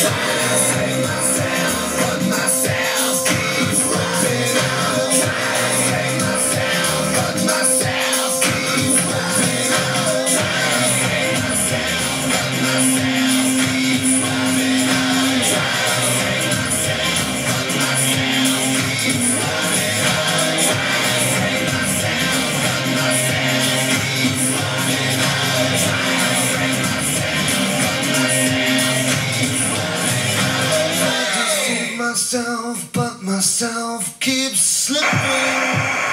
Try myself, but myself keeps slipping.